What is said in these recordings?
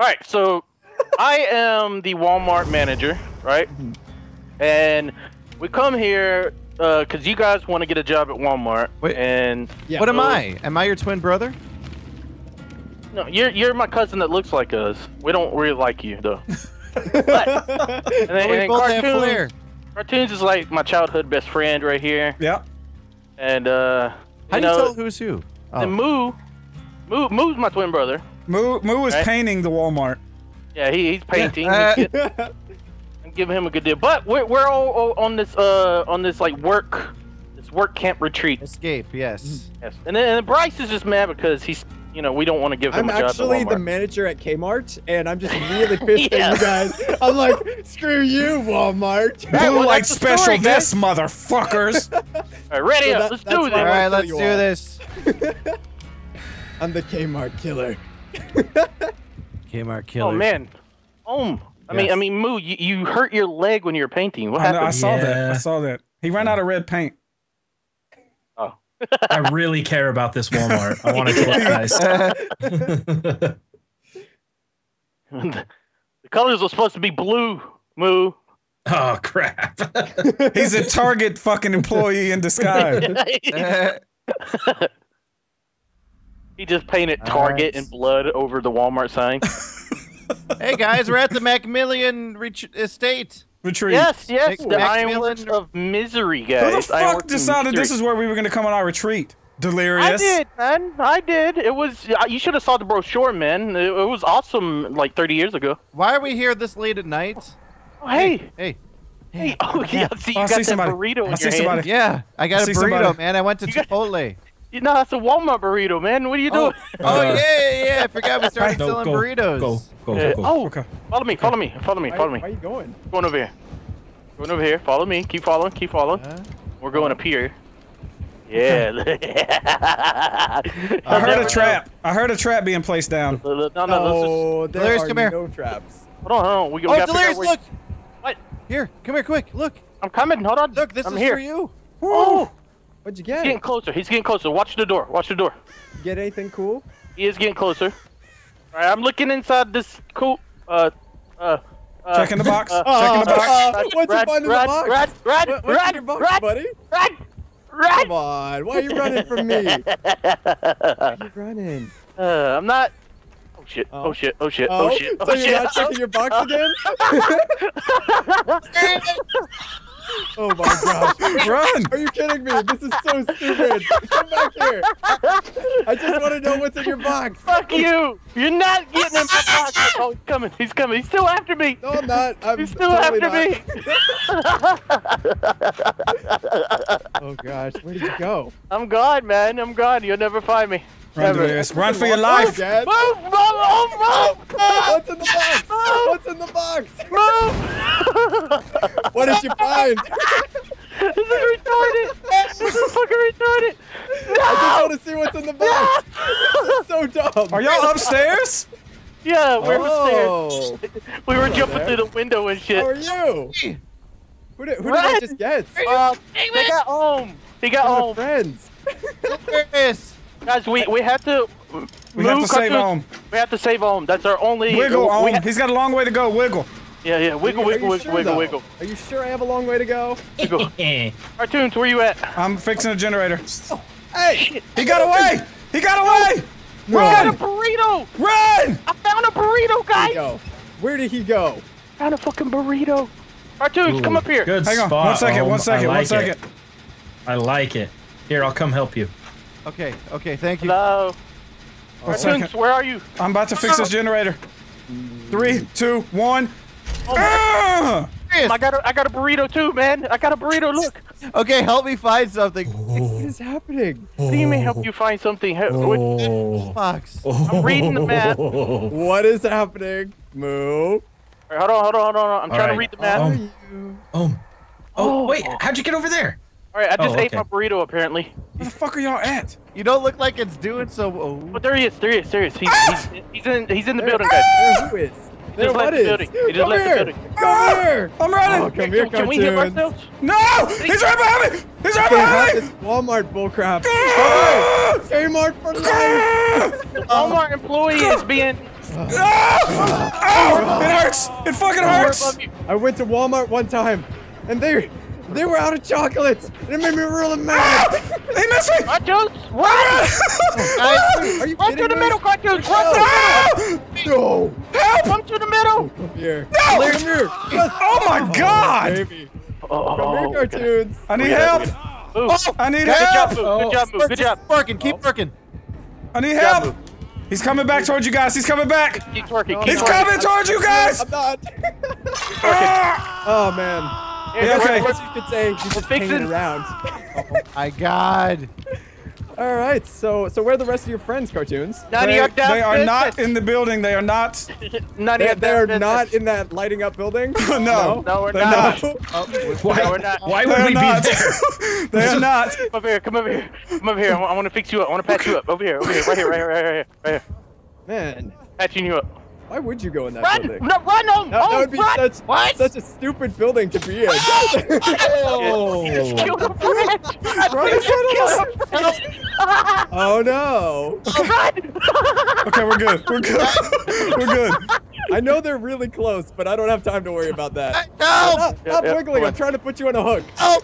All right, so I am the Walmart manager, right? And we come here because you guys want to get a job at Walmart. Wait. And Yeah. what am I? Am I your twin brother? no, you're you're my cousin that looks like us. We don't really like you though. and then, Well, we then both have cartoons, flair. cartoons is like my childhood best friend right here. Yeah. And uh, How you do you tell who's who? Oh. and Moo, Moo, Moo's my twin brother. Moo Moo is Right. painting the Walmart. Yeah, he, he's painting. Uh, He's get- I'm giving him a good deal. But we're, we're all, all on this uh on this like work this work camp retreat. Escape, yes. Yes. And then and Bryce is just mad because he's you know we don't want to give him I'm a job actually at the manager at Kmart, and I'm just really pissed Yeah. at you guys. I'm like, screw you, Walmart. Right, Blue well, light special story, this, motherfuckers. all right, ready So up. that- Let's do this. All I right, kill let's do this. I'm the Kmart killer. Kmart killer. Oh man, Ohm. I mean, I mean, Moo, you, you hurt your leg when you were painting. What I, know, I happened? saw that. I saw that. He ran out of red paint. Oh. I really care about this Walmart. I want to kill it, guys. the colors were supposed to be blue, Moo. oh crap! He's a Target fucking employee in disguise. he just painted Target right. in blood over the Walmart sign. hey guys, we're at the Macmillan Ret- Estate. Retreat. yes, yes, Mac- the Macmillan- Ironworks of Misery, guys. Who the fuck decided this is where we were gonna come on our retreat? Delirious. I did, man. I did. It was. uh, You should have saw the brochure, man. It, it was awesome, like 30 years ago. Why are we here this late at night? Oh, hey, Hey. hey. Oh, yeah. See, you Oh, I got see that somebody. burrito in I see your hand. Yeah, I got I a burrito, somebody. man. I went to You got- Chipotle. You know, that's a Walmart burrito, man. What are you doing? Oh, oh yeah, yeah, yeah. I forgot we started No, selling go, burritos. Go, go, Uh, go, go. oh, Okay. follow me, follow me, follow me, Why, follow why me. are you going? Going over here. Going over here. Follow me. Keep following. Keep following. Huh? We're going up here. Yeah. I heard a trap. I heard a trap being placed down. No, no, no. let's Oh, there Delirious, are come here. no traps. just, hold on, hold on. We, we Oh, gotta figure out Delirious, look! What? Here, come here, quick, look. I'm coming. Hold on. Look, this I'm is here. for you. Oh, What'd you he's getting closer. He's getting closer. Watch the door. Watch the door. Get anything cool? He is getting closer. All right, I'm looking inside this cool. Uh, uh. uh Check in the box. uh, Check in the box. Uh, Rad, what'd you Rad, find in the Rad, box? Rad, Rad, What- what's Rad, in your box, Rad, buddy? Rad, Rad. Come on, why are you running from me? Why are you running? Uh, I'm not. Oh shit! Oh. Oh, shit! Oh shit! Oh, Oh, shit! so Oh you're shit! not checking your box again? oh my gosh. Run! Are you kidding me? This is so stupid. Come back here. I just want to know what's in your box. Fuck you! You're not getting in my box. Oh, he's coming! He's coming! He's still after me! No, I'm not. I'm He's still totally after me! Oh gosh, where did you go? I'm gone, man. I'm gone. You'll never find me. Run, Never. Delirious. Run for your life. Dad. Move! Move! Move! What's in the box? What's in the box? Move! What did you find? this is retarded! This is fucking retarded! I just want to see what's in the box. This is so dumb. Are y'all upstairs? Yeah, we're Oh. upstairs. We were jumping there. through the window and How are you? Who did, who did I just get? Uh, they got home. They got home. friends. Delirious. Guys, we, we have to. We have to save cartoons. home. We have to save home. That's our only. Wiggle we home. He's got a long way to go. Wiggle. yeah, yeah. Wiggle, wiggle, wiggle, sure, wiggle, though? wiggle, Are you sure I have a long way to go? wiggle. Cartoons, where are you at? I'm fixing a generator. Oh, hey! He got away! He got away! Run! I got a Run! burrito. Run! I found a burrito, Where'd guys. go? Where did he go? Found a fucking burrito. Cartoons, come up here. Good Hang on. spot. One second. Ohm. One second. I like second. It. I like it. Here, I'll come help you. Okay, okay, thank you. Hello. One Cartoons, where are you? I'm about to fix this generator. Three, two, one. Oh, Ah! I got a, I got a burrito too, man. I got a burrito. Look. Okay, help me find something. What is happening? What do you mean help you find something? He- what- Oh. Box. I'm reading the map. What is happening? Move. All right, hold on, hold on, hold on. I'm All trying to read the map. Oh. You. Oh. Oh, Oh. wait. How'd you get over there? All right, I just Oh, ate okay. my burrito apparently. Where the fuck are y'all at? You don't look like it's doing so. Oh. But there he is. There he is. There he is. He's, ah! he's, he's in. He's in the There- building, ah! guys. There who is? There just left what the building. He just Come left the here. building. Come ah! here. I'm running! Oh, come here, Can, can we hit cartoons. ourselves? No! He's right behind me! He's right behind me! this Walmart bullcrap. Ah! Kmart for life. Walmart employee is being Oh! It hurts! It fucking hurts! I went to Walmart one time, and they they were out of chocolates, and it made me really mad. He missed me! Cartoons, run! Guys, are you Run kidding to the me? middle, cartoons, run to the No! middle! Come to the middle! Come here. No! Come here. Oh my god! Baby. Oh, Come here, cartoons. I need help! Move. I need Good job, help! Moo. Good job, Moo. Good job. Keep working. Keep working. I need help! He's coming back towards you guys. He's coming back. Keep twerking. He's Keep coming towards you guys. I'm not. Ah! oh man. Twerking. Yeah, okay. I guess you could say he's just fixing- hanging around. My God. All right. So so where are the rest of your friends, cartoons? None of They, your damn they are not in the building. They are not. None of They, your they're damn not in that lighting up building. no. No, we're They're not. not. Oh, why, No, we're not. why would we not. be there? they are not. Come over here. Come over here. Come over here. I want, I want to fix you up. I want to patch you up. Over here. Over here. Right here. Right here. Right here. Right here. Man, Patching you up. Why would you go in that Run! building? No, run on! That, that oh, would be run! such What? such a stupid building to be in. Oh. You just killed a friend! Right in front of us. oh no! Run! Okay, we're good. We're good. we're good. I know they're really close, but I don't have time to worry about that. Uh, no. Stop, stop Yeah, yeah, wiggling! come I'm trying to put you on a hook. Oh!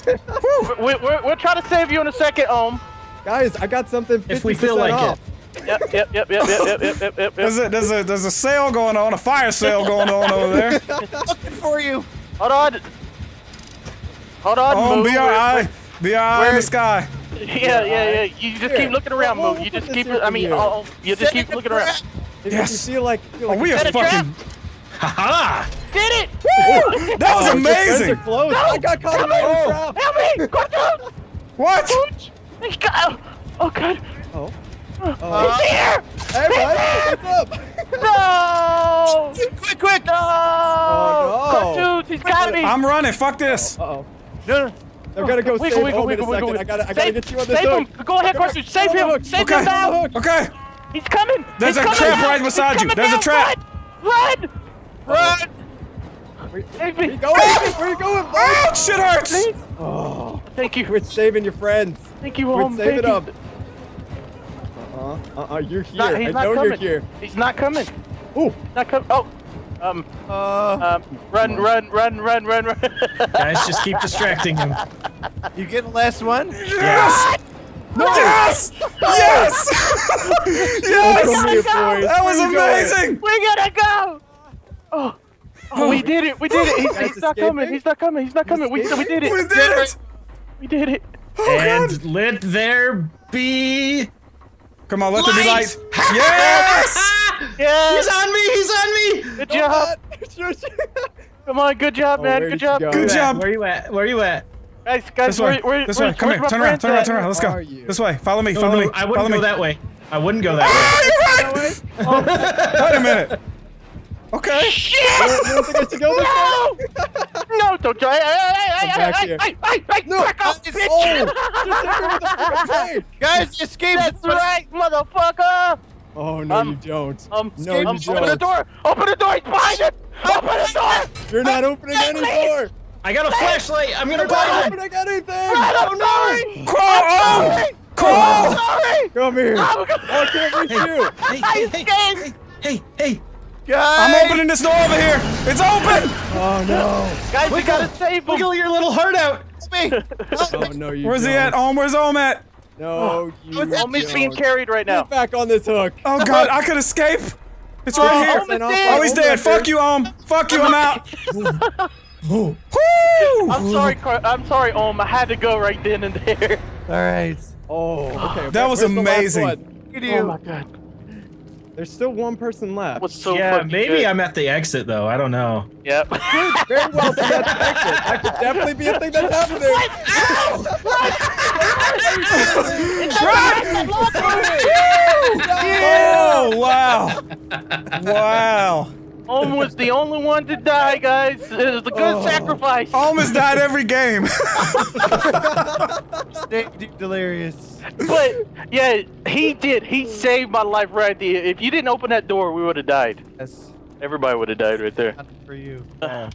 we, we're, we're trying to save you in a second, Ohm. Guys, I got something 50% If we feel like off. Yep, yep, yep, yep, yep, yep, yep, yep, yep, There's yep. a there's a there's a sale going on, a fire sale going on over there. Looking for you. Hold on. Hold on, Oh, Moo. be our eye, be our eye in the sky. Yeah, yeah, yeah. You just Here. keep looking around, We'll- You just keep. I mean, you. oh, you just Setting keep a looking around. If Yes. you feel like, feel Oh, like we are Set a trap. fucking. Haha! Did it! That was Oh, amazing. are close. I got caught in my own trap. Help me! Cartoon! What? Coach! He Oh, God. Oh. He's here! Hey, bud, what's up? No! Quick, quick. No! Oh, no. Cartoons, he's got me! I'm running. Fuck this. Uh oh. No, no. I've got to go Wiggle, save wiggle, Omen wiggle, in a wiggle, second. I gotta, I gotta Save- get you on this Save hook. him! Go ahead, Come Cartoon, here. save Come on him! the hook. Save Okay. him now! Okay. He's coming! There's He's a coming trap down. right beside He's you. coming There's a trap. Run! Run! Where, Save where me! you going? Where you going, bud? Oh, shit hurts. Please. Oh, Thank you. We're saving your friends. Thank you, Quit Home. saving Thank you. Them. Uh-uh, uh-uh, you're here. Not- he's I not know coming. you're here. He's not coming. Ooh, Not coming. Oh. Um. Uh, Um. Run! Run! Run! Run! Run! Run! Guys, just keep distracting him. you get the last one? Yes. Yes. Yes. come yes. here, go. That was Where you going? amazing. we gotta go. Oh. Oh, we did it! We did it! He's, he's not coming! He's not coming! He's not coming! We, we did it! We did it. We did it! Oh, and God. let there be. Come on, let there be light. Light. Yes. Yes! He's on me! He's on me! Good Oh, job! God. Sure, sure. Come on, good job, Oh, man! where Good job! go? Good job. Where you at? Where you at? Guys, guys, This way. where, where, This where, way. Come here. Turn around. Turn around. Turn around. Let's go. This way. Follow me. No, Follow no, me. I wouldn't me. go that way. I wouldn't go that Ah, way. you're right. way? Wait a minute. Okay. You don't, you don't think I should go this way? No! no, don't try! Hey, hey, hey, Come hey, back hey, here. hey, hey, hey, No. back off, Oh, bitch! just hit me with the freaking plane. Guys, escape. That's right, motherfucker! Oh, no, Um, you don't. Um, No, you um, open the don't. door! Open the door! He's behind it! Open the door! You're not opening any door. I got a flashlight. I'm gonna You're not blind him. opening anything. I'm sorry! Crawl. Oh. Crawl. Sorry! Come here. I'm Oh, I can't reach you. Hey, I hey, hey, escaped! hey, hey. Guys. I'm opening this door over here. It's open. Oh, no. Guys, we gotta save him! Wiggle your little heart out. me. Oh, no, you Where's don't. he at? Oh, where's Ohm at? No, you Omi's being carried right now. Get back on this hook. Oh God, I could escape. It's right Oh, here. Ohm is Open dead! Oh, he's dead. Fuck you, Ohm. Fuck you. I'm out. Woo! I'm sorry, Car- I'm sorry, Ohm. I had to go right then and there. All right. Oh, okay. That was where's amazing. one? Look at Oh my god. There's still one person left. Was so yeah, maybe good. I'm at the exit though. I don't know. Yep. Very well be at the exit. That could definitely be a thing that's happening. Oh wow! Wow! Ohm was the only one to die, guys. It was a good Oh. sacrifice. has died every game. Stay deep delirious. But yeah, he did. He saved my life right there. If you didn't open that door, we would have died. Yes. Everybody would have died right there. Nothing for you. I,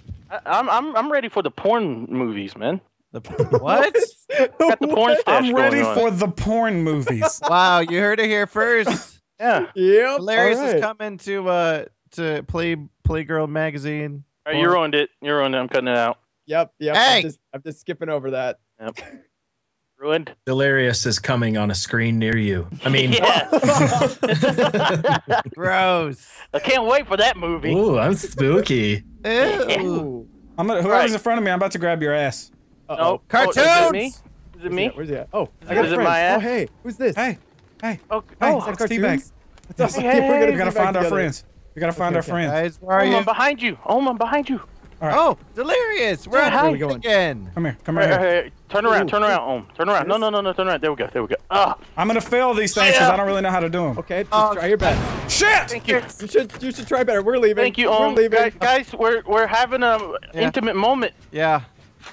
I'm I'm I'm ready for the porn movies, man. The what? Got the porn stash I'm ready going on. for the porn movies. wow, you heard it here first. Yeah. Yep. Hilarious all right. is coming to uh to play Playgirl magazine. All right, you ruined it. You ruined it. I'm cutting it out. Yep. Yep. Hey! I'm just, I'm just skipping over that. Yep. Ruined. Delirious is coming on a screen near you. I mean, Yeah. Gross. I can't wait for that movie. ooh, I'm spooky. Ew. Ooh. I'm gonna, whoever's in front of me, I'm about to grab your ass. Uh-oh. No. Cartoons! Oh, is it me? Is it Where's he me? at? Where's he at? Oh, I Is got it a friend. my Oh, ass? hey, who's this? Hey, hey, Oh, Hey, oh, is that it's cartoons? Teabag. What's up? Hey, Yeah, we're gonna hey. we gotta be back find our together. friends. We gotta find our Okay, friends. Guys, where are oh, you? I'm behind you. Oh, I'm behind you. Oh, delirious. We're Yeah, at hi. it again. Come here, come right hey, here. hey, turn around, Ooh. turn around, Ohm. Turn around. No, no, no, no, turn around. There we go, there we go. Ah, I'm gonna fail these things because I don't really know how to do them. Okay, just Oh, try your best. Shit! thank you. You should you should try better. We're leaving. Thank you, We're leaving. Guys, guys, we're we're having a Yeah. intimate moment. Yeah.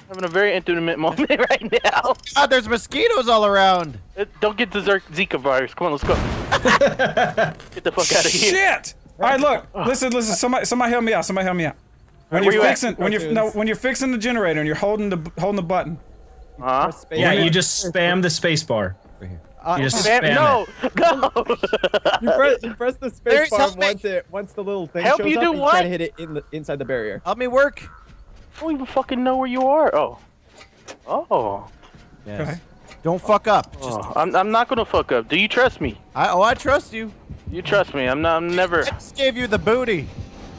Having a very intimate moment right now. God, there's mosquitoes all around. Uh, Don't get the Zika virus. Come on, let's go. get the fuck out of here. Shit! All right, look. Listen, listen. Somebody, somebody help me out. Somebody help me out. When Where you're you at? fixing, when you're no, when you're fixing the generator and you're holding the holding the button. Huh? Yeah, you just spam the space bar. Uh, You just Spam- spam no, no. you press, you press the space There's bar something- once it once the little thing Help shows you up do and you try what? to hit it in the inside the barrier. Help me work. I don't even fucking know where you are. Oh. Oh. Okay. Don't fuck up. Just, oh. I'm, I'm not gonna fuck up. Do you trust me? I, oh, I trust you. You trust me. I'm not. I'm never. I just gave you the booty.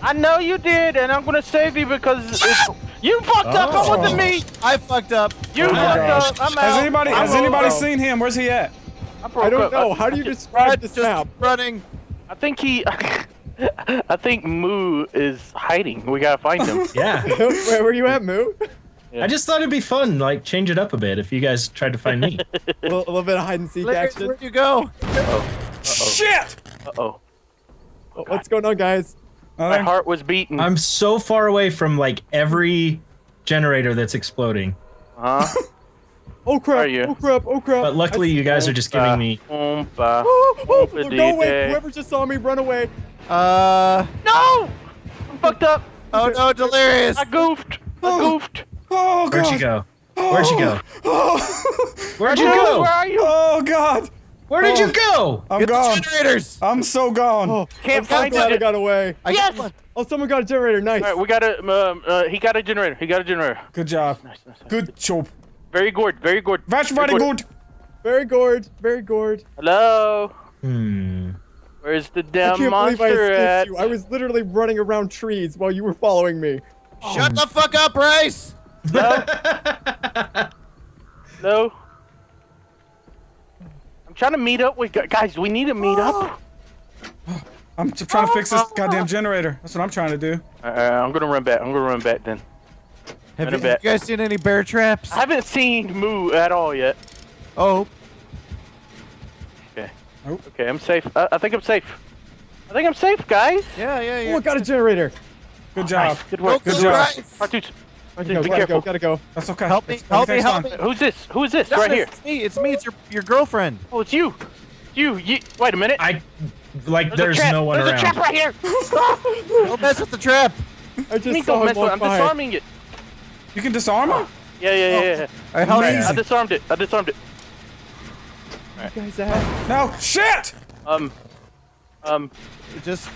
I know you did, and I'm gonna save you because it's, you fucked up. It Oh. wasn't me. I fucked up. You Oh fucked gosh. up. I'm out. Has anybody, I has anybody up. seen him? Where's he at? I, broke I don't up. know. I- How do you describe this map? running. I think he. I think Moo is hiding. We gotta find him. Yeah. Where were you at, Moo? I just thought it'd be fun, like change it up a bit if you guys tried to find me. a, little, a little bit of hide and seek Larry, action. where'd you go? Shit! Uh oh. Oh, What's going on, guys? My Nothing? heart was beating. I'm so far away from like every generator that's exploding. Huh? Oh crap! Are you? Oh crap! Oh crap! But luckily, you guys are just giving me. Oompa. Oh, oh, Oompa go away! DJ. Whoever just saw me, run away! Uh. No! I'm fucked up. Oh no, delirious. I goofed. I goofed. Oh god! Where'd you go? Where'd you go? Oh, Where'd you go? Where are you? oh god! Where did you go? I'm Get the gone. generators. I'm so gone. Oh, Can't I'm so find glad I got away. I Yes! got. Oh, someone got a generator. Nice. All right, we got a. Um, uh, he got a generator. He got a generator. Good job. Nice, nice, nice. Good job. Very good. Very good. That's very good. Very gourd. Very gourd. Hello. Hmm. Where's the I damn can't believe I monster at? escaped you. I was literally running around trees while you were following me. Shut the fuck up, Bryce. No. no. I'm trying to meet up with guys. We need to meet up. I'm just trying to fix this goddamn generator. That's what I'm trying to do. Uh, I'm gonna run back. I'm gonna run back then. Have In you, a bit. have you guys seen any bear traps? I haven't seen Moo at all yet. Oh, Okay. Nope. Okay, I'm safe. I, I think I'm safe. I think I'm safe, guys. yeah, yeah, Oh, yeah. I got a generator. Good job. Nice. Good work. Go, Good go, job. Bryce. Cartouche. Gotta Cartouche, go, be gotta go, careful. gotta go. That's okay. Help me, It's- help me, help fine. me. Who's this? Who is this? No, right here. It's me. It's me. It's your your girlfriend. Oh, it's you. You. you. Wait a minute. I like. There's, There's no one There's around. a trap right here. Don't mess with the trap. I Please just don't saw him mess with it. walk I'm by. disarming it. You can disarm him? Yeah, yeah, yeah. yeah. All right, help me. I disarmed it. I disarmed it. You guys at? No. Shit! Um, um. Just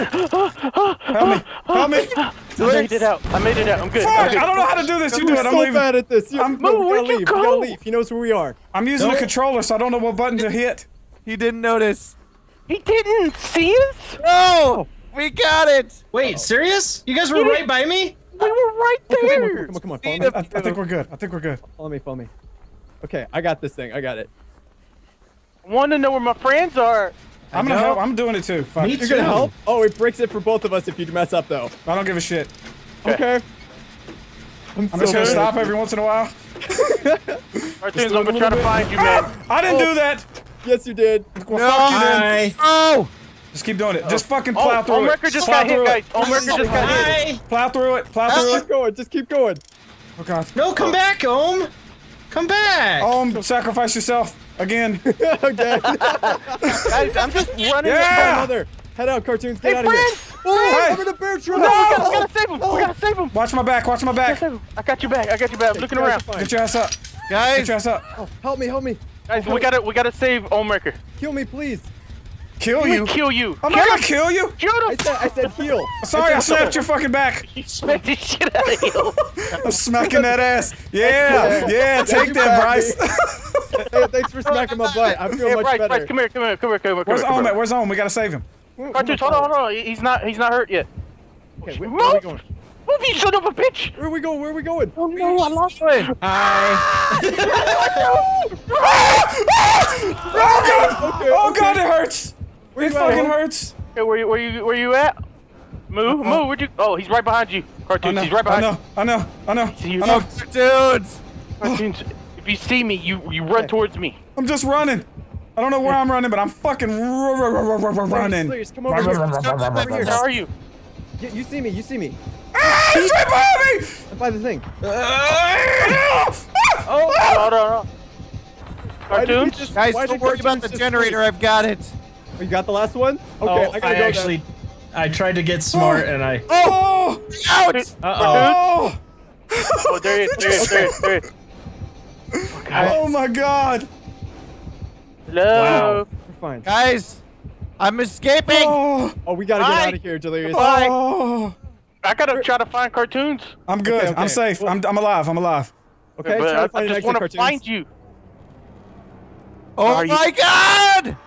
Help me. Help me. I made it out. I made it out. I'm good. I'm Fuck! good. I don't know how to do this. You do You're it. I'm so leaving. bad at this. You, I'm- no, Moo, we where'd gotta you leave. We go? gotta leave. He knows who we are. I'm using No. the controller, so I don't know what button to hit. he didn't notice. He didn't see us. No, we got it. Wait, serious? You guys were right by me? We were right Come on, there. come on, come on. Speed Follow of- me. I, I think we're good. I think we're good. Follow me, follow me. Okay, I got this thing. I got it. I want to know where my friends are. I'm gonna help. I'm doing it too. Fuck. Me You're gonna help? Oh, it breaks it for both of us if you mess up, though. I don't give a shit. Okay. Okay. I'm, I'm just gonna bad stop every once in a while. Cartoons, do a I'm gonna little try to find you, man. I didn't Oh. do that. Yes, you did. Well, No. fuck you then. Hi. Oh, Just keep doing it. Just fucking plow Oh, through on it. record just plow got hit, through guys. it. On record just got hit. Hi. Plow through it. Plow through Keep going. Just keep going. Oh god. No, come back, Ohm. Come back. Um, sacrifice yourself again. Again. Guys, I'm just running. Yeah. Another. Head out, cartoons. Hey, Get out of here. Oh, Hey. I'm in a bear trap. We gotta, we gotta save him. We gotta save him. Watch my back. Watch my back. I got you back. I got you back. I'm looking around. fine. Get your ass up. Guys. Get your ass up. Oh, help me, help me. Guys, we gotta we gotta save Ohmwrecker. Kill me, please. Kill you. kill you. I'm kill not gonna him. kill you. Shoot I said I said heal. Sorry, I slapped your fucking back. You smacked the shit out of you. I'm smacking that ass. Yeah, yeah, take that, Bryce. Hey, thanks for smacking my butt. I feel Hey, much Bryce, better. Bryce, come here, come here, come here, come here. Where's come Omen? Where's Omen? We gotta save him. Cartoons, hold on, hold on. He's not he's not hurt yet. Okay, where, where are we going? Move, you son of a bitch! Where are we going? Where are we going? Oh no, I lost one. Oh god! Okay, Oh okay. god, it hurts. Where It you fucking Hope? hurts. Hey, where you where you where you at? Moo, Moo, where'd you? Oh, he's right behind you. I Cartoons, he's right behind. I behind know. I know. I know. See you. I know. Dudes! Cartoons, if you see me, you you run Okay. towards me. I'm just running. I don't know where I'm running, but I'm fucking running. Please, come over here. Come over here. How are you? You, you see me. You see me. Ah, he's right behind me. I'm by the thing. Ah! Oh, no, no, no. Why Cartoons. just- Guys, don't worry about the generator. leave? I've got it. Oh, you got the last one? Okay, oh, I gotta I go actually, I tried to get smart and I. Oh! Out! Uh oh. Oh! Oh, there he is. There he is. There he is. There he is. Oh my god! Hello. Wow. We're fine. Guys, I'm escaping! Oh! Oh, we gotta get out of here, Delirious. Bye. Oh! I gotta try to find cartoons. I'm good. Okay, okay. I'm safe. I'm, I'm alive. I'm alive. Okay, but try I, to find I an just want to find you. Oh Are you- my god!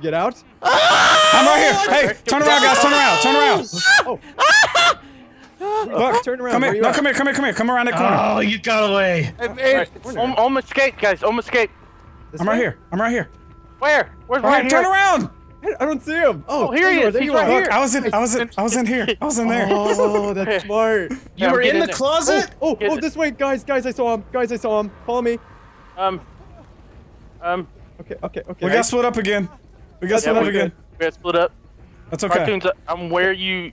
Get out. I'm right here. Hey, turn around, guys. Turn around. Turn around. Oh. Look. Turn around. Come here. you No, at? come here. Come here. Come here. Come around that corner. Oh, you got away. I made Right. it. Ohm, Ohm escape, guys. Ohm escape. This I'm right here. I'm right here. Where? Where's All right right, here? turn around. I don't see him. Oh, Oh, here he you are, is. There He's you are. right here. Look, I was in. I was in. I was in here. I was in there. Oh, that's smart. You Yeah, were in in the there. closet? Oh, Get oh, this way, guys, guys, I saw him. Guys, I saw him. Follow me. Um. Um. Okay, okay, okay. We got split up again. We got Yeah, split we up again. We got split up. That's okay. Cartoons. I'm where you.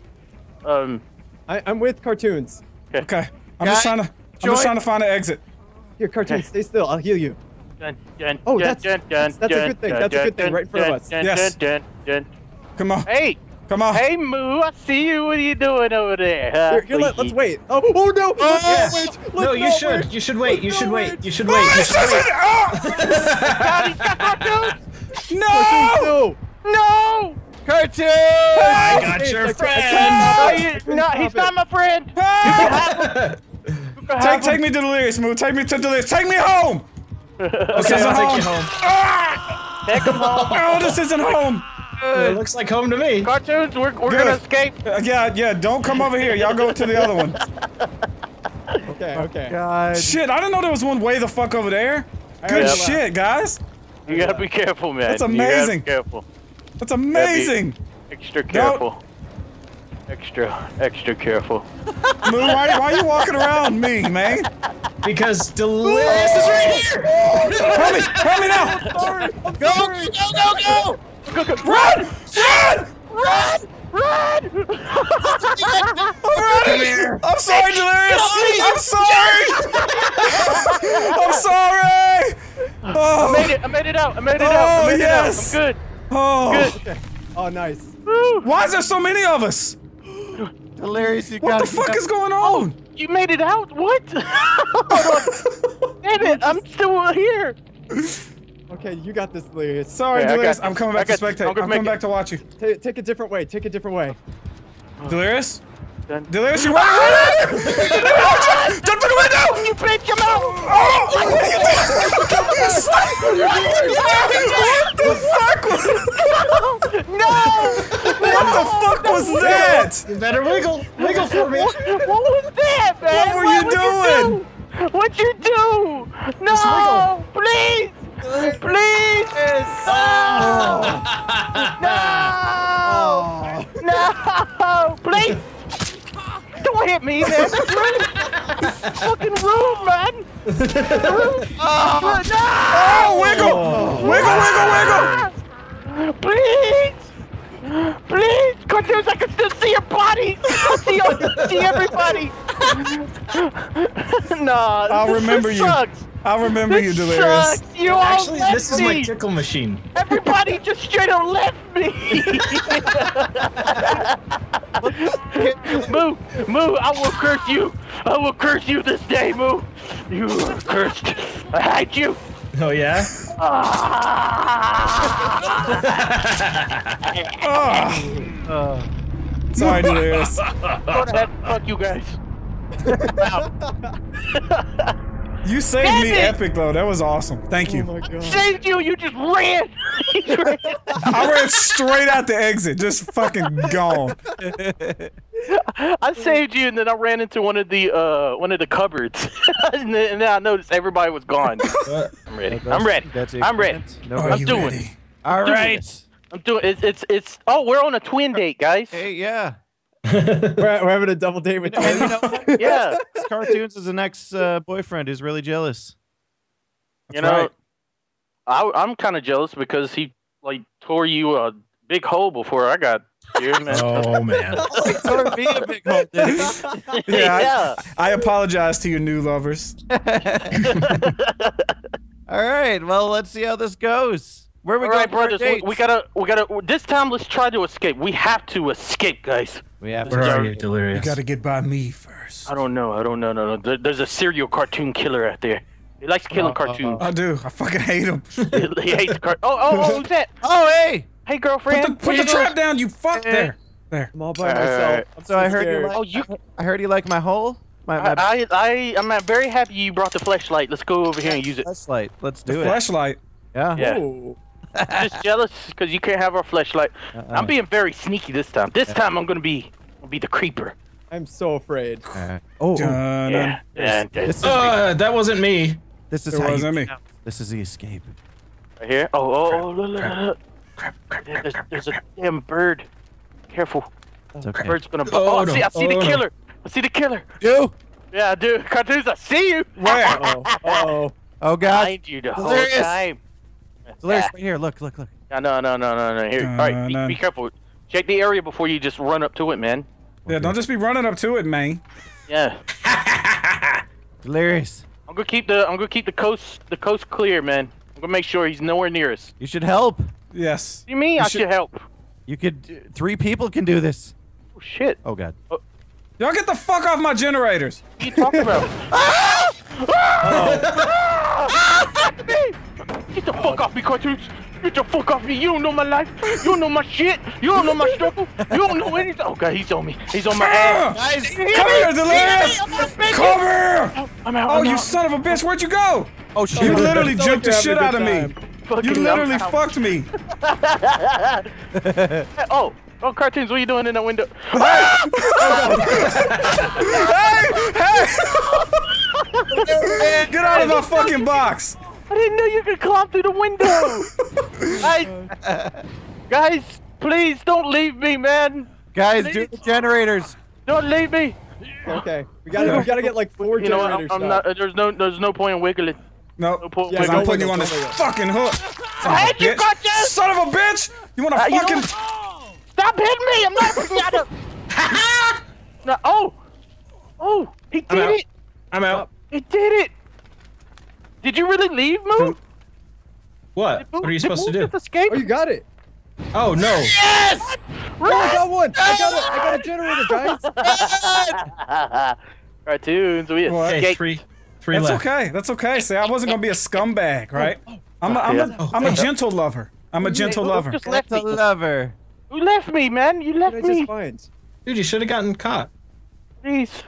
Um. I, I'm with cartoons. Okay. I'm just trying to. I'm just trying to find an exit. Here, cartoons, stay still. I'll heal you. Dun, dun, Oh, dun, that's- dun, that's- that's a good thing. dun, That's a good thing dun, right in front of us. dun, Yes. Come on. Hey, Come on. hey, Moo! I see you. What are you doing over there? Huh? Here, here let, us wait. Oh, oh no! Let's wait. Let's No, you should. wait. You should wait. You Let's should wait. You should wait. You should wait. doesn't-! God, he's got cartoons! No! No! No! Cartoon! I got your I- I- friend. No, you, no, he's not my friend. You can Take, take me to Delirious, Moo. Take me to Delirious. Take me home. Okay, This isn't I'll take you home. home. Ah! Take him home. Oh, this isn't home. It looks like home to me. Cartoons, we're, we're Good. gonna escape. Uh, yeah, yeah. Don't come over here. Y'all go to the other one. Okay, okay. God. Shit, I didn't know there was one way the fuck over there. Good Yeah. shit, guys. You gotta be careful, man. That's You gotta be amazing. careful. That's amazing. Extra careful. Extra, extra careful. Moo, why, why are you walking around me, man? Because Delirious is right here. Help me! Help me now! Sorry, I'm Go, sorry. go, go, go! Run! Run! Run! Run! I'm running! I'm sorry, Delirious! I'm sorry! I'm sorry! Oh. I Oh, made it! I made it out! I made it out! Oh, I made yes. it out! I'm good. oh. Good. Oh, nice. Woo. Why is there so many of us? Hilarious, you What got the fuck is oh, going on? You made it out? What? Hold on. Damn it! I'm still here. Okay, you got this, Delirious. Sorry, Hey, Delirious. I'm coming back to spectate. I'm gonna I'm coming it. back to watch you. Ta take a different way. Take a different way. Delirious? Done. Delirious, you running right at me! Don't look away now! You bitch! I'm out! Oh! What are you doing? Stop! What the fuck? was- No! What the fuck was that? You better wiggle. Wiggle for me. What, what was that, man? What were you doing? You do? What'd you do? No! Please! Please! Oh. No! No! Please! Don't hit me, man! That's rude! Fucking rude, man! Rude! Oh, no! Oh, oh, wiggle! Oh. Wiggle, wiggle, wiggle! Please! Please! Cartoons, I can still see your body! I see, I see everybody! nah, I'll this remember just you. Sucks. I'll remember you, Delirious. sucks. You all Actually, left this is me. my tickle machine. Everybody just straight up left me. Moo, Moo, I will curse you. I will curse you this day, Moo. You are cursed. I hate you. Oh yeah. Oh, Uh, sorry, Delirious. Go ahead. Fuck you guys. You saved Damn me it! epic though. That was awesome. Thank Oh you. my god. Saved you. You just ran. Ran. I ran straight out the exit, just fucking gone. I saved you, and then I ran into one of the uh one of the cupboards, and, then, and then I noticed everybody was gone. What? I'm ready. that's- I'm ready. that's I'm ready. No Are I'm you doing ready? it. All doing right. I'm doing it's it's it's. Oh, we're on a twin date, guys. Hey, yeah. We're, we're having a double date with And you know Kenny. what? Yeah. This cartoons is an ex uh, boyfriend who's really jealous. You know, right. I I'm kind of jealous because he like tore you a big hole before I got here, man. Oh man. He tore me a big hole, did he? Yeah, I- yeah. I apologize to your new lovers. All right. Well, let's see how this goes. Where are we All going right, for our brothers. We, we gotta we gotta. This time, let's try to escape. We have to escape, guys. We have Where to. are you, Delirious? You gotta get by me first. I don't know. I don't know. No, no. There, there's a serial cartoon killer out there. He likes killing Uh, uh, cartoons. I do. I fucking hate him. he, he hates car. Oh, oh, oh, who's that? Oh, hey. Hey, Put girlfriend. the, put the trap down, you fuck. There. There. I'm all by Alright. myself. I'm So I heard you like. Oh, you. I heard you like my hole. My, my I, I, I, I'm very happy you brought the flashlight. Let's go over here and use it. flashlight. Let's The do it. flashlight. Yeah. Yeah. Ooh. Just jealous because you can't have our flashlight. Uh-uh. I'm being very sneaky this time. This time I'm gonna be, I'll be the creeper. I'm so afraid. All right. Oh, Dun, Yeah. yeah. this is Uh, that wasn't me. this is It how you wasn't me. This is the escape. Right here. Oh, oh, oh, look, look, look. Crap, crap, There- crap, There's, crap, there's a damn bird. Careful. It's okay. Bird's gonna. Oh, Oh, I see. I see the Oh, no. killer. I see the killer. You. Yeah, I do. Cartoons. I see you. Where? Oh, oh. Oh God. Behind you the whole time. Delirious, Yeah. right here. Look, look, look. No, no, no, no, no, no. Here. All right. Be, Dun, be careful. Check the area before you just run up to it, man. Yeah, don't just be running up to it, man. Yeah. Delirious. I'm gonna keep the I'm gonna keep the coast the coast clear, man. I'm gonna make sure he's nowhere near us. You should help. Yes. What do you mean You I should- should help? You could. Three people can do this. Oh shit. Oh God. Oh. Y'all get the fuck off my generators. What are you talking about? Oh. Get the fuck off me, cartoons! Get the fuck off me! You don't know my life. You don't know my shit. You don't know my struggle. You don't know anything. Oh god, he's on me. He's on my ass. Guys, You Come here, You Delirious! hear me? I'm not making- Come here! I'm out. Oh, I'm you out. son of a bitch! Where'd you go? Oh shit! You literally Sound like jumped the shit out of good me. Fucking You literally fucked me. Oh, oh, cartoons! What are you doing in that window? Hey! Hey! Get out of my fucking box! I didn't know you could climb through the window. guys, guys, please don't leave me, man. Guys, do the generators. Don't leave me. Okay. We gotta we gotta get like four You know what? I'm. I'm not. There's no. There's no point in wiggling. Nope. No point. Yeah, Because don't I'm putting you on this fucking hook. Son of a hate you, bitch. Cartoon! Son of a bitch! You wanna Uh, you fucking. Know Stop hitting me! I'm not hitting you. out of- no, oh, oh, he did I'm did out. it. I'm out. He did it. Did you really leave, Moo? What? What are you supposed to do? Escape? Oh, you got it. Oh no. Yes! Oh, I got one. I got it. I got a generator, guys. Cartoons, we What? Okay, escaped. three, three That's left. okay. That's okay. See, I wasn't gonna be a scumbag, right? Oh, oh, oh. I'm a, I'm a, I'm a gentle lover. I'm a gentle lover. Just left a me. lover. Who left me, man? You What left did I me. just find? Dude, you should have gotten caught. Please.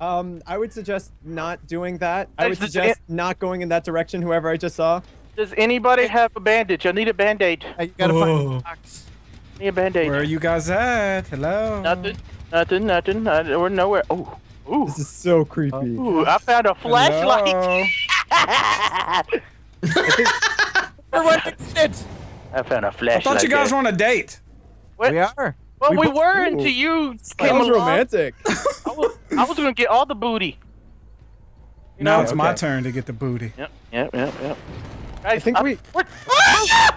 Um, I would suggest not doing that. I Guys, would this- suggest not going in that direction. Whoever I just saw. Does anybody have a bandage? I need a band-aid. Hey, you gotta find the box. I need a band-aid. Where are you guys at? Hello. Nothing. Nothing. Nothing. I, we're nowhere. Oh. Ooh. This is so creepy. Ooh. I found a flashlight. Hello. Everyone shit. I found a I flashlight. thought you guys were on a date. What? We are. Well, we we were Ooh. until you That came was along. romantic. I was, I was gonna get all the booty. You Now know? it's my turn to get the booty. Yep. Yep. Yep. Yep. Guys, I think we. What? Ah,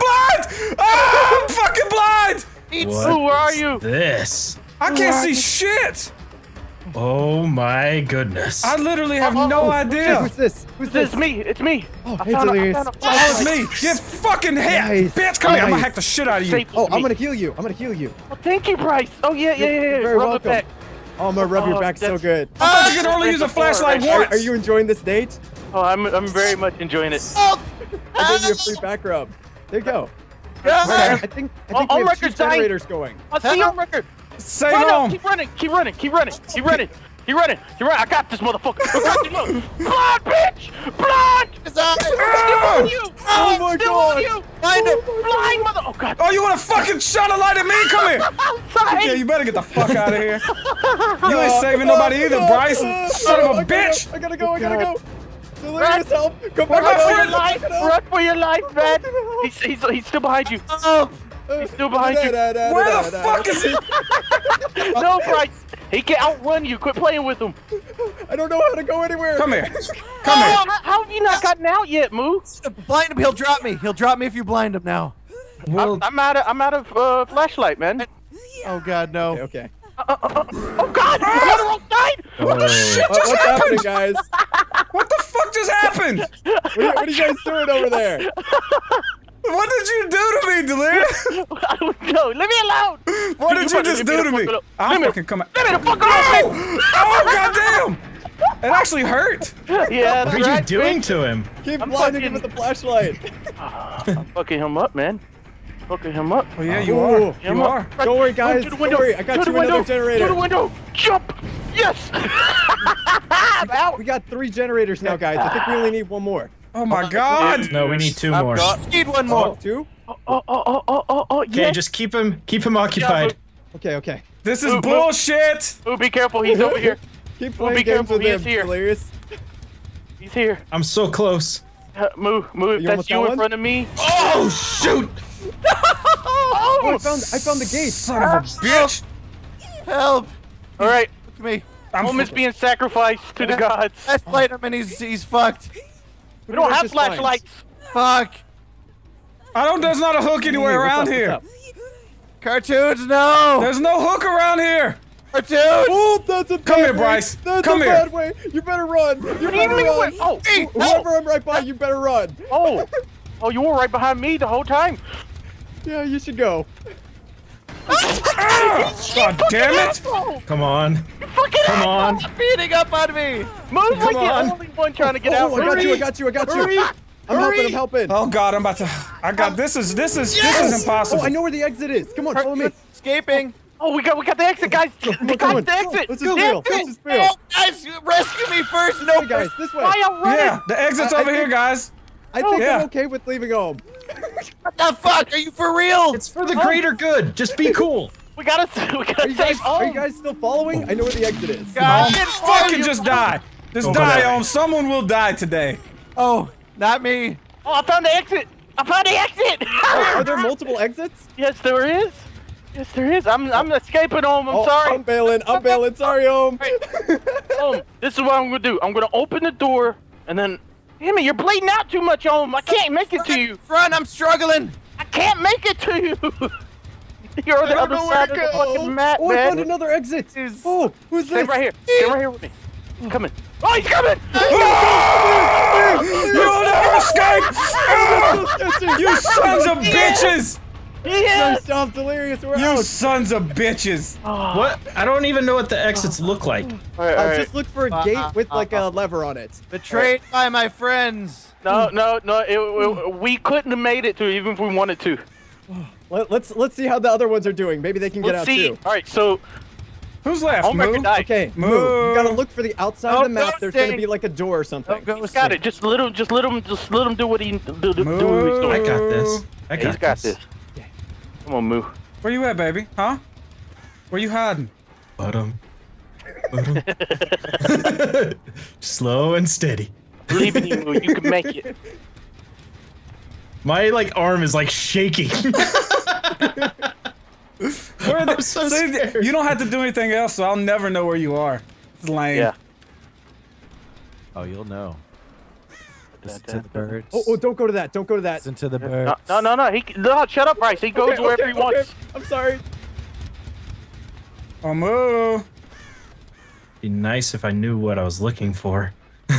blind! Ah, I'm fucking blind! What Who are is you? This. I can't see shit. Oh my goodness. I literally have oh, no Who's idea. Who's this? Who's This this? is me. It's me. Oh, I hey, found a- I Delirious. found a Oh, oh it's me. Get fucking hit, Nice. bitch! Come here. I'm gonna hack the shit out of you. Oh, I'm gonna heal you. I'm gonna heal you. Oh, thank you, Bryce. Oh yeah, yeah, yeah. You're yeah. very Rub welcome. back. Oh, I'm gonna rub your Oh, back so good. I thought you could only use a flashlight Are- Are, once. are you enjoying this date? Oh, I'm I'm very much enjoying it. Oh, I gave you a free back rub. There you go. God. I think I Oh, think oh, we have two record's dying. generators going. I see on record. Save Run up, him. keep running, keep running, keep running, keep running, keep running, keep running. I got this motherfucker. I got this motherfucker. Blind bitch! Blind! His eye. Still on you! Oh my Still God. on you! Find him. Blind mother! Oh god! Oh, you want to fucking shine a light at me? Come here. Outside! Yeah, you better get the fuck out of here. You ain't saving nobody either, oh Bryce. Son of a I gotta- bitch. I gotta go. I gotta go. Delirious Run. help. Come Run back. for Run for your life! Run for your life, man! He's, he's, he's still behind you. Oh, He's still behind you. Where the fuck is he? No, Bryce! He can outrun you. Quit playing with him. I don't know how to go anywhere. Come here. Come Oh, here. how, how have you not gotten out yet, Moo? blind him. He'll drop me. He'll drop me if you blind him now. Well, I'm, I'm out of I'm out of uh, flashlight, man. Oh God, no. Okay. okay. Uh, uh, uh, oh God! I'm on the wrong side. Oh. What the shit What- just what's happened? guys? What the fuck just happened? What are, what are you guys doing over there? What did you do to me, Delirious? no, leave me alone. What did you better just do to me? fuck alone. I'm fucking coming. Leave me the fuck Oh! alone. Oh, goddamn! It actually hurt. Yeah, what that's are you doing bitch. to him? Keep I'm blinding him with the flashlight. I'm fucking him up, man. Fucking him up. Oh, yeah, you Ooh. are. You are. Right. Don't worry, guys. Go Don't worry. I got to you another window. generator. To the window. Jump. Yes. I'm out. We got three generators now, guys. I think we only need one more. Oh, my God. No, we need two I've more. got- Need one more. Oh, two? Oh, oh, oh, oh, oh, oh, oh, Okay, yes. just keep him keep him occupied. Okay, okay. This is Move, move. bullshit. Oh, be careful. He's over here. Keep be games careful, with he him, here. Delirious. He's here. I'm so close. Uh, move, move. You That's you in one? front of me. Oh shoot! Oh, I Oh. found, I found the gate. Son of a bitch. Help. All right. Look at me. I'm Home is being sacrificed to the gods. Flashlight him and he's he's fucked. We don't have flashlights. Fuck. I don't. There's not a hook anywhere Hey, around up, here. Cartoons, no. There's no hook around here. Cartoons. Oh, that's a bad Come here, way. Bryce. That's Come a here. bad way. You better run. You What do you better run. what- Oh, Wh- oh, oh. Whoever I'm right by, you better run. oh, oh! You were right behind me the whole time. Yeah, you should go. God damn it. Oh, Come on. fucking Come on. Beating up on me. Move like the on. only one trying to get oh, out. Oh, I got you. I got you. I got you. Hurry. I'm helping. I'm helping. Oh God, I'm about to. I got this. Is this is this is impossible. Oh, I know where the exit is. Come on, follow me. Escaping. Oh, oh, we got we got the exit, guys. The Come guys, on, the exit. Let's The just bail. exit. Let's just. Oh, guys, rescue me first. No, Hey, guys, this way. Why y'all running? Yeah, the exit's I- I over here, guys. I think yeah. I'm okay with leaving home. What the fuck? Are you for real? It's for the greater good. Just be cool. We gotta we gotta Are you guys, save are you guys still following? I know where the exit is. God, Um, fucking just die. Just Over die, there. um. Someone will die today. Oh, not me. Oh, I found the exit. I found the exit. Are there multiple exits? yes, there is. Yes, there is. I'm I'm escaping home. I'm oh, sorry. I'm bailing. I'm bailing. Sorry, home. Home. This is what I'm gonna do. I'm gonna open the door and then. Damn it, you're bleeding out too much, home. I can't make it to you. Run, I'm struggling. I can't make it to you. You're on the other side of the fucking map, Oh, I found another exit. Oh, who's Stay this? right here. Stay right here with me. He's coming. Oh, he's coming! You'll never escape. You sons of bitches. Yes! Stop, delirious. We're You out. sons of bitches. Ah. What? I don't even know what the exits ah. look like. All right, all right. just look for a gate ah, with like a lever on it. Betrayed by my friends. No, no, no. It, it- we couldn't have made it to even if we wanted to. Let, let's let's see how the other ones are doing. Maybe they can get Let's out see. too. All right, so Who's left? Homewrecker Moo? died. Okay, Move. move. You gotta look for the outside of the map. There's gonna be like a door or something. Don't go he's got it. Just let him. Just let him. Just let him do what he do. do, do what he's doing. I got this. I got, he's got this. Come on, Moo. Where you at, baby? Huh? Where you hiding? Bottom. Bottom. Slow and steady. Believe in you, Moo. You can make it. My like arm is like shaking. Where are the, I'm so See, scared. You don't have to do anything else, so I'll never know where you are. It's lame. Yeah. Oh, you'll know. Listen to the birds. Oh, oh, don't go to that. Don't go to that. Listen to the birds. No, no, no, no. He no. Shut up, Bryce. He goes Okay, wherever okay, he wants. okay. I'm sorry. Oh, moo. Be nice if I knew what I was looking for.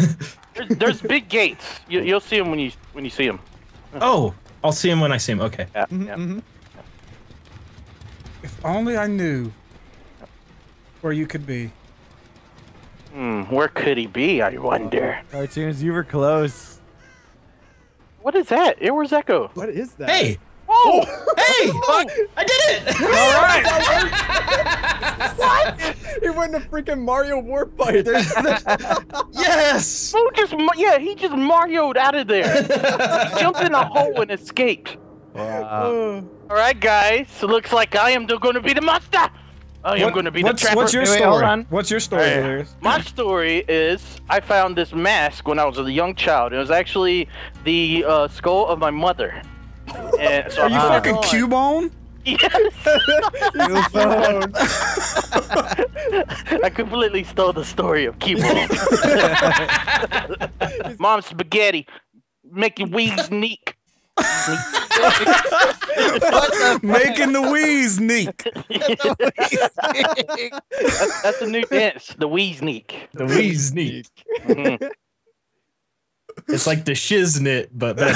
There's, there's big gates. You, you'll see him when you when you see him. Oh, I'll see him when I see him. Okay. Yeah. Mhm, yeah. mhm. If only I knew where you could be. Hmm, where could he be? I wonder. Cartoons, you were close. What is that? Eh, Where's Echo? What is that? Hey! Oh, Hey! I did it! All right. What? He went to freaking Mario Warp Pipe. yes! Who just? Yeah, he just Marioed out of there. Jumped in a hole and escaped. Wow. Oh. All right, guys. So looks like I am going to be the monster. I am going to be what's, the trapper. what's your Wait, wait, story? hold on. What's your story. Delirious? My story is I found this mask when I was a young child. It was actually the uh, skull of my mother. And so Are you I put it fucking on. Cubone? Yes. I completely stole the story of Cubone. Mom spaghetti. Make your wheeze neek. Making the wheeze neek. That's, that's a new dance, the wheeze neek. The wee sneak. Mhm. It's like the shiznit, but better.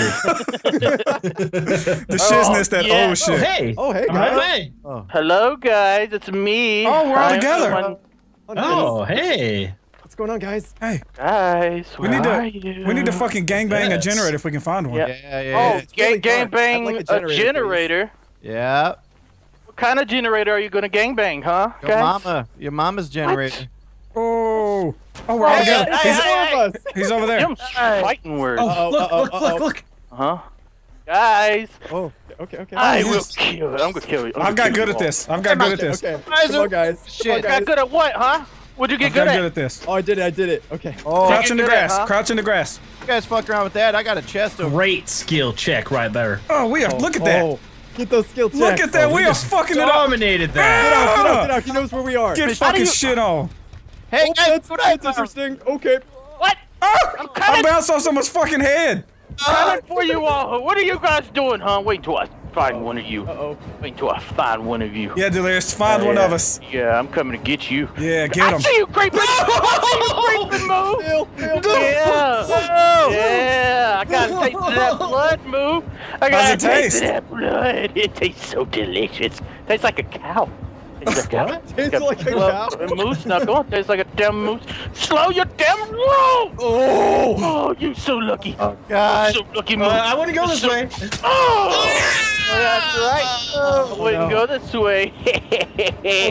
The shizness that yeah. oh oh, hey! Oh, hey, I'm right guys. away. Hello, guys. It's me. Oh, we're all I am the together. one- Oh, hey! What's going on, guys? Hey, Guys, we where need are to you? we need to fucking gangbang a generator if we can find one. Yeah. Yeah, yeah, Oh, yeah. really gang, gang bang like a a generator, generator. Yeah. What kind of generator are you gonna gangbang, huh, Your guys? mama. Your mama's generator. Oh, oh, we're all Hey, together. hey, He's, hey, of us. he's over there. Them fighting words, Oh, Uh-oh, look, uh-oh, look, uh-oh. look, oh, oh. look! huh? Guys, Oh, okay, okay. I yes. will kill you. I'm gonna kill you. I'm I've got good at this. I've got good at this. Okay, Guys come on, are- guys. Come on, Shit. guys. Got good at what, huh? What'd you get I've got good good at? at this. Oh, I did it. I did it. Okay. Oh, Take Crouch in the good at, grass. huh? Crouch in the grass. You guys fuck around with that. I got a chest over. Great skill check right there. Oh, we are. Look at that. Oh, get those skill checks. Look at that. Oh, we we are just fucking it up. Dominated Get out, get out, get out. He knows where we are. Get How do fucking you- shit on. Hey, Oh, guys, that's, what I that's found. interesting. Okay. What? Ah, I coming. bounced off someone's fucking head. Coming for you all. What are you guys doing, huh? Wait till I find one of you. Uh-oh. Wait till I find one of you. Yeah, Delirious, find one Yeah. of us. Yeah, I'm coming to get you. Yeah, get I him. see you creeping. I see you creeping, move. Bill, Bill, Yeah. Yeah. I got a taste of that blood, move. I got How's a it taste taste? of that blood. It tastes so delicious. Tastes like a cow. Tastes like a cow. Tastes like a Well, cow? A moose knuckle. Tastes like a damn moose. Slow your damn roll. Oh. Oh, you so lucky. Oh, God. so lucky, Uh, moose. I want to go this way. Oh, that's right. Oh, wouldn't no. go this way.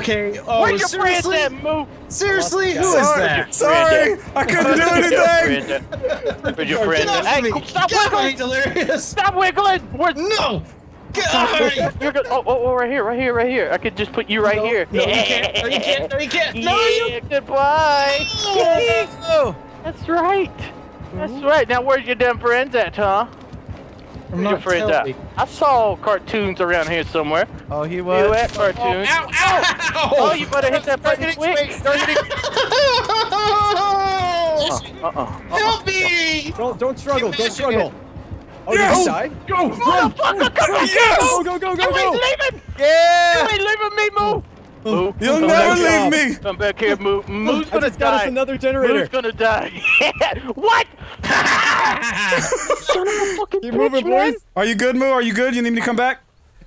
Okay. Oh, Where's your friend seriously? at, Moo? Seriously? Who is Sorry, that? sorry, I couldn't do anything. anything. Where's your friend Get at? off Hey, stop Get wiggling! delirious! Stop wiggling! Where's No! Get! You're good. Oh, oh, oh, right here, right here, right here. I could just put you right No, here. No, you can't. No, you can't. No, you can't. No, you. goodbye. Oh, That's right. That's hmm? right. Now, where's your damn friends at, huh? I'm Where's your friends at? I saw cartoons around here somewhere. oh, he was. You at cartoons? Oh, ow! Ow! Oh, you better hit that button Wait, quick. wait, start hitting- uh-uh, uh-uh. Help me! Don't, don't struggle. Don't Imagine struggle. Oh, Yes. did you die? Go! Motherfucker, come on, Yes! Go, go, go, go, You ain't leaving! Yeah. You ain't leaving me, Moo! Moo, You'll never back here. leave me. Come back here, Moo. Moo's I gonna just got us die. another Moo's gonna die. what? Son of a fucking Keep bitch, moving, man. boys. Are you good, Moo? Are you good? You need me to come back?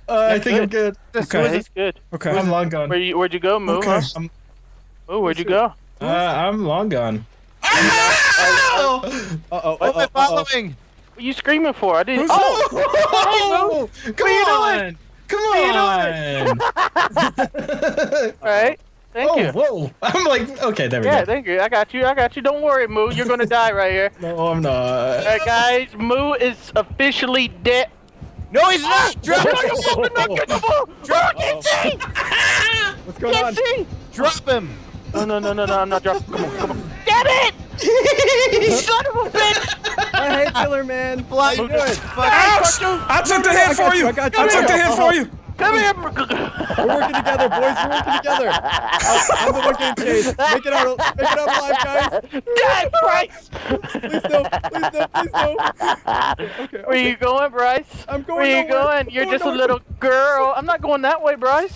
Uh, I think I'm good. Okay. That's good. Okay. I'm long gone. Where you, where'd you go, Moo? Okay. Huh? Moo, where'd you go? uh, I'm long gone. Uh-oh, uh-oh, What am I uh-oh. What are you screaming for? I didn't. Oh! Oh! Come on! Come on! All right. Thank oh, you. whoa! I'm like, okay, there we Yeah, go. Yeah, thank you. I got you. I got you. Don't worry, Moo. You're gonna die right here. No, I'm not. All right, guys. Moo is officially dead. No, he's not. Drop him. Drop can't see. What's going? Can't see. Drop him. No, no, no, no, no. I'm not dropping. Come on, come on. Damn it! Son of a bitch! I hate Killer Man. Fly You good. good? Fuck. Ouch! I took the hit for you. you, I you. I took the hit for you. Come here. We're working together, boys. We're working together. I- I'm the one getting chased. Make it out. Make it out alive, guys. Die, Bryce! Please no. Please no. Please no. Okay. Where you going, Bryce? I'm going Where you nowhere. going? You're Going just a little girl. I'm not going that way, Bryce.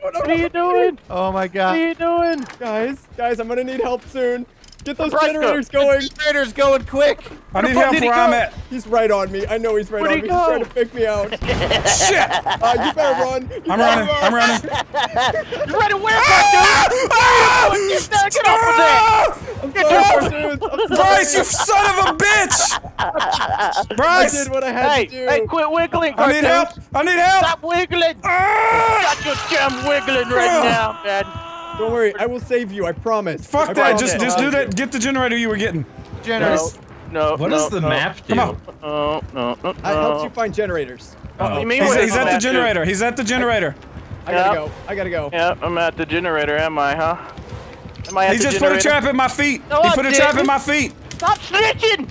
What are you doing? Oh my God. What are you doing? Guys, guys, I'm gonna need help soon. Get those Bryce, generators going. Generator's going quick. I need fuck help did he where I'm at. He's right on me. I know he's right Where'd on he me. He's trying to pick me out. Shit! Uh, you better run. You I'm running. run. I'm running. You ready to wear that, dude? Ah! Get down, get off of that! I'm Cartoons, I'm sorry. Bryce, you son of a bitch! I Bryce, did what I had Hey, to do. hey, quit wiggling, I need help. I need help. Stop wiggling. Ah! Got your damn wiggling right now, man. Don't worry, I will save you. I promise. Fuck I that. promise. Just, just do that. Get the generator you were getting. Generous. No, What no, does the no, map do? Come on. No, no, no, I helped you find generators. Oh, oh. You mean He's, what he's at the generator. He's at the generator. I gotta Yeah. go. I gotta go. Yeah, I'm at the generator, am I, huh? Am I at He the just put a trap in my feet. No, He I put a trap in my feet. Stop snitching!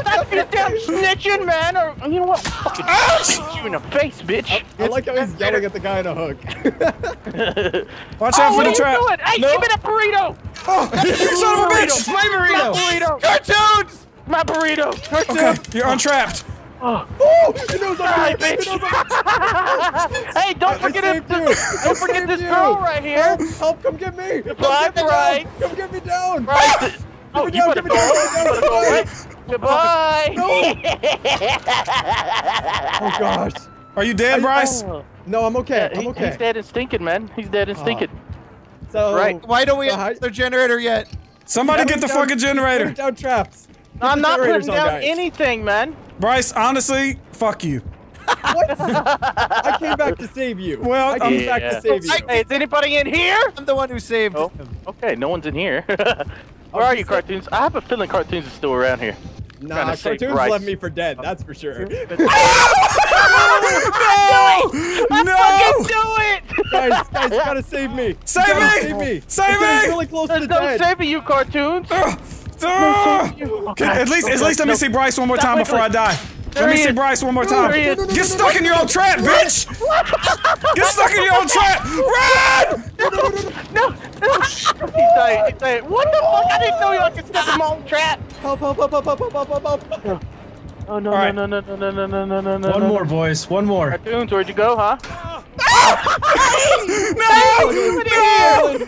Stop your damn snitching, man! Or you know what? Fucking shoot you in the face, bitch! I like how he's yelling at the guy on a hook. Watch Oh, out for the trap. doing? Hey, give me that burrito! Oh, you son of a bitch. My burrito. Burrito! Cartoons! My burrito! Cartoons! Okay, you're untrapped. oh, oh he knows I'm Die. He bitch! knows I'm hey, don't I forget saved this, don't forget this you. girl right here. Help, help, come get me. Come Bye, get me Bryce. down. Come get me down. Right. Oh, you down, better give me go. down, You better go down, away. Goodbye. Oh gosh. Are you dead, Bryce? Oh. No, I'm okay. Yeah, I'm he- okay. He's dead and stinking, man. He's dead and oh. stinking. So Right. Why don't we So have the generator yet? Somebody Yeah, get the down- fucking generator. Put down traps. Get I'm not putting down guys. anything, man. Bryce, honestly, fuck you. What? I came back to save you. Well, I came I'm- back to save you. Hey, is anybody in here? I'm the one who saved Oh, him. okay. No one's in here. Where are you, cartoons? I have a feeling cartoons is still around here. Nah, trying to save cartoons Bryce. left me for dead. That's for sure. No! No! Do it! guys, guys, you gotta save me. Save You gotta me! Save me! Save I'm getting me! really close There's to no dead. saving you, cartoons. Ah! Ah! Okay. At least, at least let me see Bryce one more Stop time before I die. There Let me see. Bryce one more time. Get stuck in your own trap, bitch! Get stuck in your own trap! Run! No! He's dying, he's dying. What the fuck? I didn't know you could stuck in my own trap! Help, help, help, help, help, help, help, help. Oh no, All right. no, no, no, no, no, no, no, no, no. One no. more, boys. One more. Cartoons, where'd you go, huh? No! No!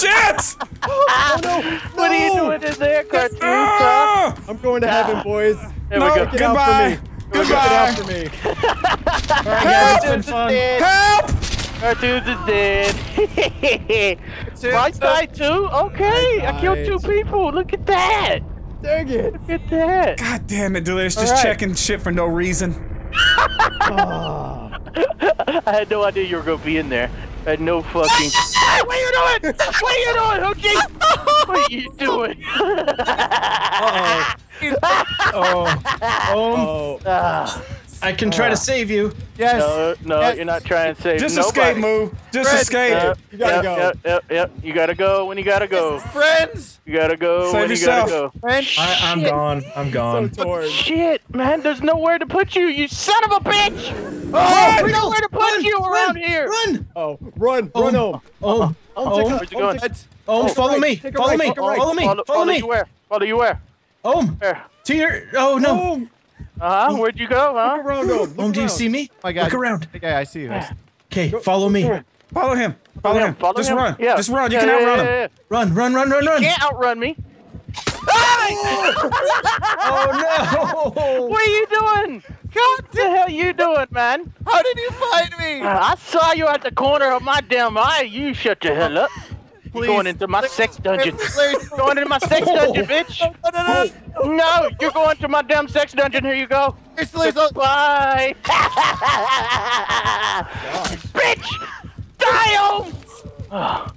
Shit! Oh no! What are you no! doing in there, cartoons? huh? Ah! I'm going to heaven, boys. There No, we go. Get goodbye. out for me. Goodbye. Get out for me. All right, guys, it's been Cartoons is fun. dead. Help! Cartoons is dead. Bryce died too? Okay, I, I killed two died. people. Look at that. Dang it! Look at that. God damn it, Delirious. Just All right. checking shit for no reason. Ah. I had no idea you were gonna be in there. I had no fucking. Hey, what are you doing? What are you doing, Hoochie? What are you doing? Uh-oh. Oh, Oh. Ah, I can try to uh, save you. Yes. no, no, Yes. you're not trying to save me. Just nobody. escape, move. Just Fred, escape. Yep, You gotta yep, go. Yep, yep, yep. You gotta go when you gotta go. Friends. You gotta go Save when yourself. you gotta go. Friends. I, I'm Shit. gone. I'm gone. torn. Shit, man, there's nowhere to put you, you son of a bitch! Oh, run! There's nowhere to put you around here! Run! Oh, run, oh, run home. Oh, Oh, oh, take a- Where's he going? take a- oh, Take a follow right, me. take a Follow right, me. take a right. Follow me. Follow, Follow follow me. you where? Follow you where? Oh, Where? to your. Oh no. Home. Uh-huh, where'd you go, Look huh? around home. Look Oh, do you see me? Oh my God. Look around. Okay, I see you. I see you. Okay, follow me. Follow him. Follow him. Follow Just him. run. Yeah. Just run. You Yeah, can yeah, outrun yeah, him. yeah. Run, run, run, run, run. Can't outrun me. Oh no. What are you doing? What the hell you doing, man? How did you find me? Uh, I saw you at the corner of my damn eye. You shut your hell up. You're going into my sex dungeon. Larry, going into my sex dungeon, bitch. no, no, no. No, you're going to my damn sex dungeon. Here you go. Seriously, so- Bye. bitch! Die! Oh.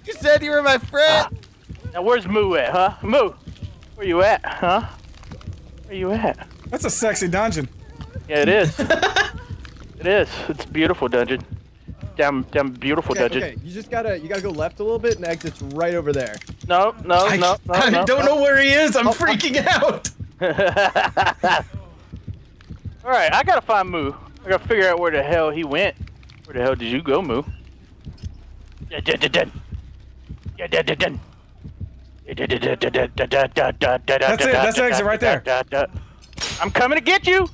You said you were my friend. Ah. Now where's Moo at, huh? Moo, where you at, huh? Where you at? That's a sexy dungeon. Yeah, it is. it is. It's a beautiful dungeon. Damn! Damn! beautiful, okay, Dudgeon. Okay, you just gotta, you gotta go left a little bit, and exit's right over there. No, no, I, no, no, I no, don't no. know where he is. I'm oh, freaking I... out. All right, I gotta find Moo. I gotta figure out where the hell he went. Where the hell did you go, Moo? Yeah, dead, dead, dead. Yeah, dead, dead, dead. That's it. That's the exit right there. I'm coming to get you.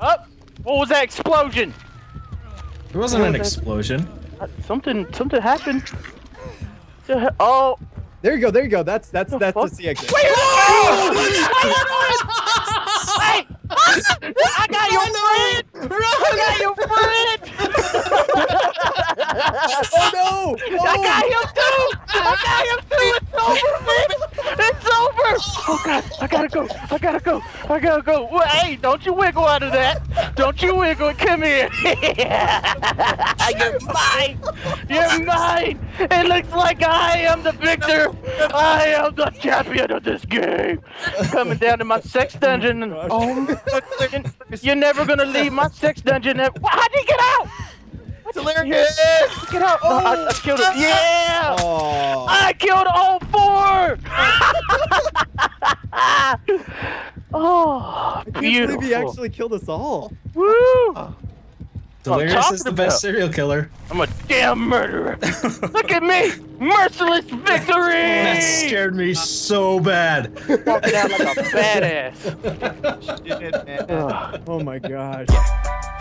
Up. Oh, what was that explosion? It wasn't an explosion. Uh, something, something happened. Oh. There you go. There you go. That's that's the that's fuck? the sea exit. Wait, oh! I got your friend. Run! I got your friend. oh no! Oh. I got him too. I got him too. It's over, bitch. It's over. Oh god! I gotta go. I gotta go. I gotta go. Well, hey, don't you wiggle out of that. Don't you wiggle. Come here. You're mine. You're mine. It looks like I am the victor. I am the champion of this game. Coming down to my sex dungeon. Oh, you're never gonna leave my sex dungeon. How'd you get out? Delirious! Get out. Oh, I, I killed it. Yeah. Oh. I killed all four! oh, I can't beautiful. believe he actually killed us all. Woo! Delirious is the about. best serial killer. I'm a damn murderer. Look at me! Merciless victory! That scared me so bad. Walking out like a badass. Shit, man. Ugh. Oh my gosh.